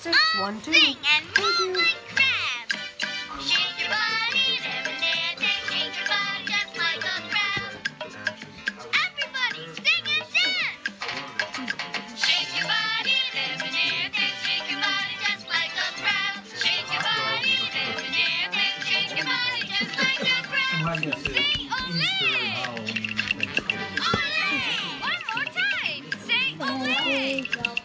six, I'll one, two. Sing and move like crabs. Shake your body, lemonade, shake your body just like a crab. Everybody sing and dance. Shake your body, lemonade, shake your body just like a crab. Shake your body, lemonade, shake your body just like a crab. Say ole! Ole! One more time. Say ole!